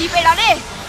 liberaré.